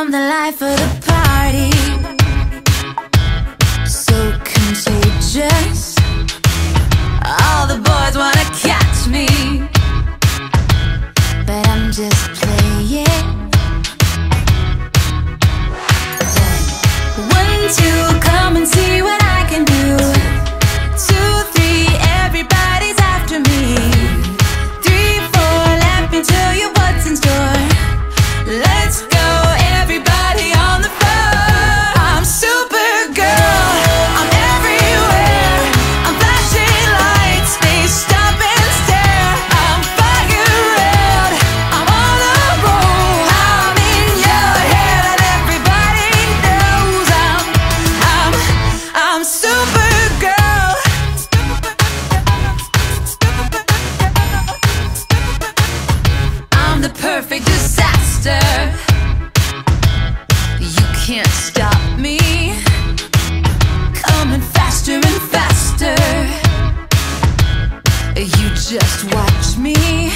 I'm the life of the I'm Supergirl. I'm the perfect disaster. You can't stop me. Coming faster and faster. You just watch me.